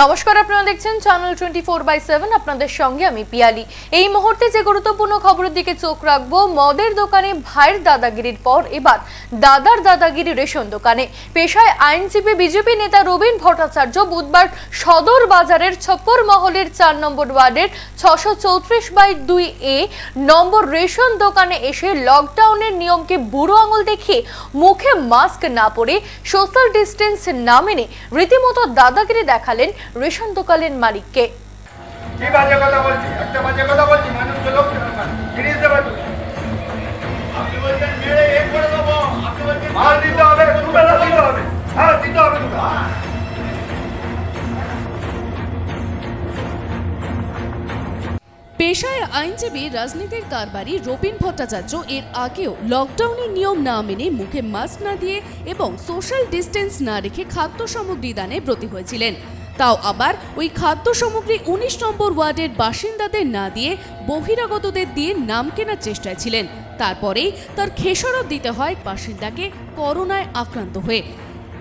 নমস্কার, আপনারা দেখছেন channel twenty four by seven আপনাদের সঙ্গে আমি পিয়ালি। এই মুহূর্তে যে গুরুত্বপূর্ণ খবরের দিকে চোখ রাখব, মদের দোকানে ভাইয়ের দাদাগিরির পর এবার দাদার দাদাগিরি রেশন দোকানে। পেশায় আইনজীবী, বিজেপি নেতা রবীন ভট্টাচার্য বুধবার সদর বাজারের ছপ্পর মহলের চার নম্বর ওয়ার্ডের ছশো চৌত্রিশ বাই দুই এ নম্বর রেশন দোকানে এসে লকডাউনের নিয়মকে বুড়ো আঙুল দেখিয়ে মুখে মাস্ক না পরে সোশ্যাল ডিস্টেন্স না মেনে রীতিমতো দাদাগিরি দেখালেন রেশন দোকানের মালিককে। পেশায় আইনজীবী রাজনীতির কারবারি রবীন ভট্টাচার্য এর আগেও লকডাউনের নিয়ম না মেনে মুখে মাস্ক না দিয়ে এবং সোশ্যাল ডিস্টেন্স না রেখে খাদ্য সামগ্রী দানে ব্রতী হয়েছিলেন। তাও আবার ওই খাদ্য সামগ্রী উনিশ নম্বর ওয়ার্ডের বাসিন্দাদের না দিয়ে বহিরাগতদের দিয়ে নাম কেনার চেষ্টায় ছিলেন। তারপরেই তার খেসারত দিতে হয় বাসিন্দাকে করোনায় আক্রান্ত হয়ে।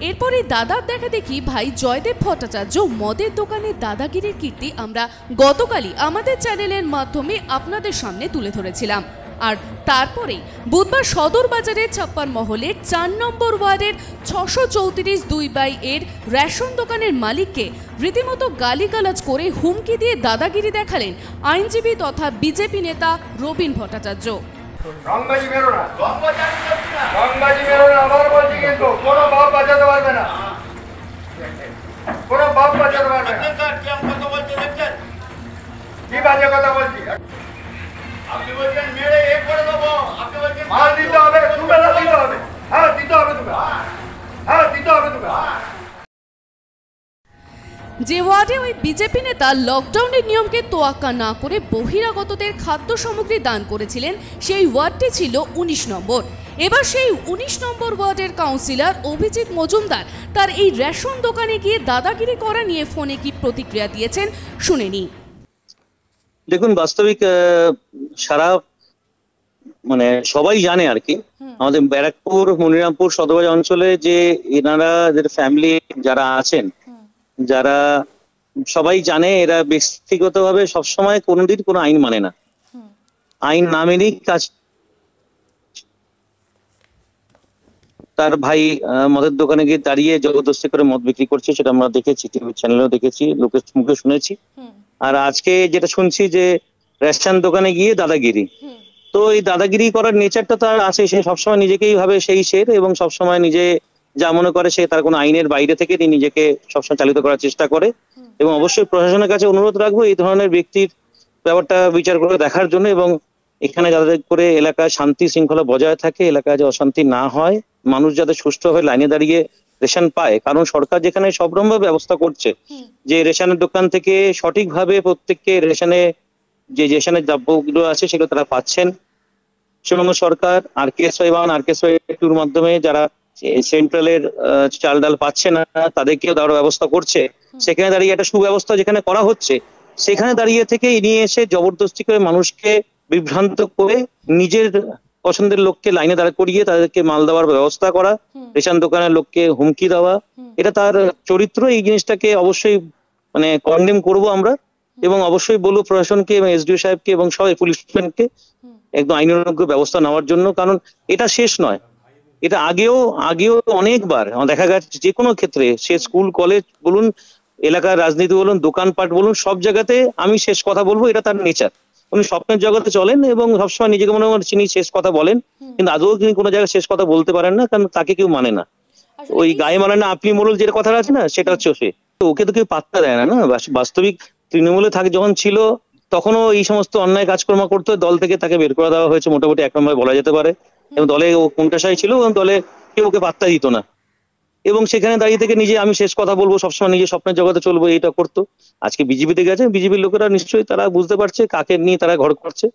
এরপরে দাদার দেখা দেখি ভাই জয়দেব ভট্টাচার্য মদের দোকানে দাদাগিরির কীর্তি আমরা গতকালই আমাদের চ্যানেলের মাধ্যমে আপনাদের সামনে তুলে ধরেছিলাম। আর তারপরেই বুধবার সদর বাজারের ছাপ্পান মহলের চার নম্বর ওয়ার্ডের ছশো চৌত্রিশ দুই বাই এর রেশন দোকানের মালিককে রীতিমতো গালিগালাজ করে হুমকি দিয়ে দাদাগিরি দেখালেন আইনজীবী তথা বিজেপি নেতা রবীন ভট্টাচার্য। রংবাজি মেরো না। রংবাজি মেরো না আবার বলছি কিন্তু কোনো বাপ বাঁচাতে পারবে না। কোনো বাপ বাঁচাতে পারবে না। কি বাজে কথা বলছি আপনি বলছেন মেরে এ করে দেবো আপনি বলছেন মাল দিতে হবে দুবেলা দিতে হবে হ্যাঁ দিতে হবে দুবেলা হ্যাঁ দিতে হবে দুবেলা যে ওয়ার্ডে ওই বিজেপি নেতা লকডাউনের নিয়মকে তোয়াক্কা না করে বহিরাগতদের খাদ্য সামগ্রী দান করেছিলেন সেই ওয়ার্ডটি ছিল উনিশ নম্বর। এবার সেই উনিশ নম্বর ওয়ার্ডের কাউন্সিলর অভিজিৎ মজুমদার তার এই রেশন দোকানে গিয়ে দাদাগিরি করা নিয়ে ফোনে কি প্রতিক্রিয়া দিয়েছেন শুনে নিন। দেখুন বাস্তবিক সারা মানে সবাই জানে আর কি। আমাদের ব্যারাকপুর মনিরামপুর সদরবাজার অঞ্চলে যে এনারা ফ্যামিলি যারা আছেন যারা সবাই জানে এরা ব্যক্তিগতভাবে সবসময় কোনোদিন কোনো আইন মানে না। আইন না মেনেই কাজ তার ভাই মদের দোকানে গিয়ে দাঁড়িয়ে জবরদস্তি করে মদ বিক্রি করছে, সেটা আমরা দেখেছি টিভি চ্যানেলেও দেখেছি, লোকের মুখে শুনেছি। আর আজকে যেটা শুনছি যে রেস্টুরেন্ট দোকানে গিয়ে দাদাগিরি। তো এই দাদাগিরি করার নেচারটা তার আছে, সে সবসময় নিজেকেই ভাবে সেই শের এবং সবসময় নিজে যা মনে করে সে তার কোনো আইনের বাইরে থেকে তিনি নিজেকে সবসময় চালিত করার চেষ্টা করে। এবং অবশ্যই প্রশাসনের কাছে অনুরোধ রাখব এই ধরনের ব্যক্তির ব্যাপারটা বিচার করে দেখার জন্য এবং এখানে যাতে করে এলাকায় শান্তি শৃঙ্খলা বজায় থাকে এলাকায় যে অশান্তি না হয় মানুষ যাতে সুষ্ঠু হয়ে লাইনে দাঁড়িয়ে রেশন পায়। কারণ সরকার যেখানে সব রকম ব্যবস্থা করছে যে রেশনের দোকান থেকে সঠিকভাবে প্রত্যেককে রেশনে যে রেশনের দ্রব্যগুলো আছে সেগুলো তারা পাচ্ছেন। পশ্চিমবঙ্গ সরকার আর কে এস ওয়াই ওয়ান আর কে এস ওয়াই টুর মাধ্যমে যারা সেন্ট্রালের চাল ডাল পাচ্ছে না তাদেরকেও দেওয়ার ব্যবস্থা করছে। সেখানে দাঁড়িয়ে একটা সুব্যবস্থা যেখানে করা হচ্ছে সেখানে দাঁড়িয়ে থেকে নিয়ে এসে জবরদস্তি করে মানুষকে বিভ্রান্ত করে নিজের পছন্দের লোককে লাইনে দাঁড় করিয়ে তাদেরকে মাল দেওয়ার ব্যবস্থা করা রেশন দোকানের লোককে হুমকি দেওয়া এটা তার চরিত্র। এই জিনিসটাকে অবশ্যই মানে কন্ডেম করব আমরা এবং অবশ্যই বলব প্রশাসনকে এবং এসডিও সাহেবকে এবং সবাই পুলিশম্যানকে একদম আইনানুগ ব্যবস্থা নেওয়ার জন্য কারণ এটা শেষ নয়। এটা আগেও আগেও অনেকবার দেখা গেছে যে কোনো ক্ষেত্রে সে স্কুল কলেজ বলুন এলাকার রাজনীতি বলুন দোকানপাট বলুন সব জায়গাতে আমি শেষ কথা বলব এটা তার নেচার উনি স্বপ্নের জগতে চলেন এবং সবসময় নিজেকে মনে হয় তিনি শেষ কথা বলেন কিন্তু আদৌ তিনি কোনো জায়গায় শেষ কথা বলতে পারেন না কারণ তাকে কেউ মানে না। ওই গায়ে মানে না আপনি মোড়ল যে কথা আছে না সেটা হচ্ছে সে। তো ওকে তো কেউ পাত্তা দেয় না না? বাস্তবিক তৃণমূলে থাকে যখন ছিল তখনও এই সমস্ত অন্যায় কাজকর্ম করতো দল থেকে তাকে বের করে দেওয়া হয়েছে মোটামুটি এক নম্বরে বলা যেতে পারে। এবং দলে ও কোনটাশাই ছিল এবং দলে কেউ ওকে পাত্তা দিত না। এবং সেখানে দাঁড়িয়ে থেকে নিজে আমি শেষ কথা বলব সবসময় নিজে স্বপ্নের জগতে চলবো এইটা করতো। আজকে বিজেপিতে গেছে বিজেপির লোকেরা নিশ্চয়ই তারা বুঝতে পারছে কাকে নিয়ে তারা ঘর করছে।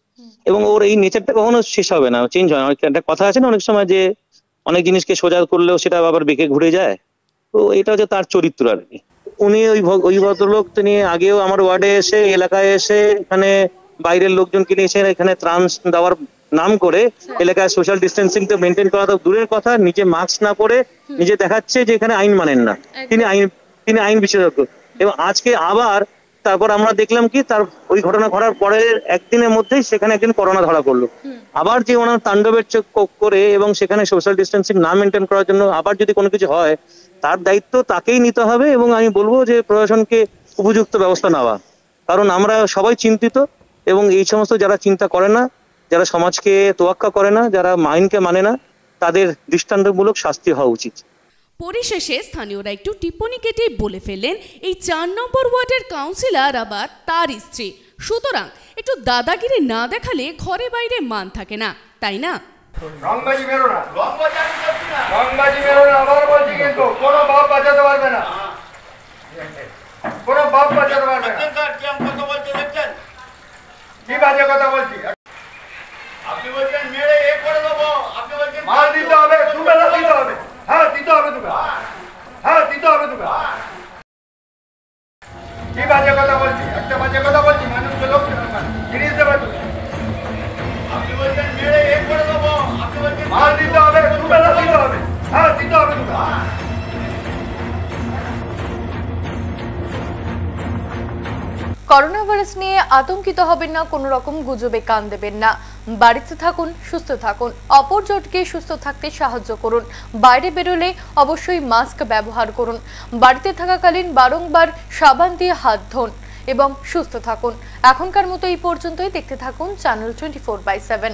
এবং ওর এই নেচারটা কখনো শেষ হবে না চেঞ্জ হয় না। একটা কথা আছে না অনেক সময় যে অনেক জিনিসকে সোজা করলেও সেটা আবার বেঁকে ঘুরে যায়। তো এটা হচ্ছে তার চরিত্র আর কি। উনি ওই ওই ভদ্রলোক তিনি আগেও আমার ওয়ার্ডে এসে এলাকায় এসে এখানে বাইরের লোকজনকে নিয়ে এসে এখানে ত্রাণ দেওয়ার নাম করে এলাকায় সোশ্যাল ডিস্টেন্সিং তো মেনটেন করা তো দূরের কথা নিজে মাস্ক না পরে নিজে দেখাচ্ছে যে এখানে আইন মানেন না। তিনি আইন তিনি আইন বিশেষজ্ঞ। এবং আজকে আবার তারপর আমরা দেখলাম কি তার ওই ঘটনা ঘটার পরের একদিনের মধ্যেই সেখানে একদিন করোনা ধরা পড়ল। আবার যে ওনার তাণ্ডবের চোখ করে এবং সেখানে সোশ্যাল ডিস্টেন্সিং না মেনটেন করার জন্য আবার যদি কোনো কিছু হয় তার দায়িত্ব তাকেই নিতে হবে এবং আমি বলব যে প্রশাসনকে উপযুক্ত ব্যবস্থা নেওয়া। কারণ আমরা সবাই চিন্তিত এবং এই সমস্ত যারা চিন্তা করে না যারা সমাজকে তোয়াক্কা করে না যারা মাইনকে মানে না তাদের দৃষ্টান্তমূলক শাস্তি হওয়া উচিত। পরিশেষে স্থানীয়রা একটু টিপ্পনি কেটে বলে ফেললেন এই চার নম্বর ওয়ার্ডের কাউন্সিলর আবার তার স্ত্রী। সুতরাং একটু দাদাগিরি না দেখালে ঘরে বাইরে মান থাকে না তাই না? রংবাজি মেরো না। রংবাজি মেরো না আবার বলছি কিন্তু কোনো বাপ বাঁচাতে পারবে না কোনো বাপ বাঁচাতে পারবে না কি বাজে কথা বলছি আপনি বলছেন মেরে এ করে দেবো আপনি বলছেন মাল দিতে হবে দুবেলা দিতে হবে হ্যাঁ দিতে হবে দুবেলা হ্যাঁ দিতে হবে দুবেলা কি বাজে কথা বলছি? একটা বাজে কথা বলছি মানুষকে লোক জিনিস দেবে করোনা ভাইরাস নিয়ে আতঙ্কিত হবেন না, কোনো রকম গুজবে কান দেবেন না। বাড়িতে থাকুন, সুস্থ থাকুন। অপর অপরজনকে সুস্থ থাকতে সাহায্য করুন। বাইরে বেরোলে অবশ্যই মাস্ক ব্যবহার করুন। বাড়িতে থাকাকালীন বারংবার সাবান দিয়ে হাত ধোন এবং সুস্থ থাকুন। এখনকার মতো এই পর্যন্তই। দেখতে থাকুন channel twenty four by seven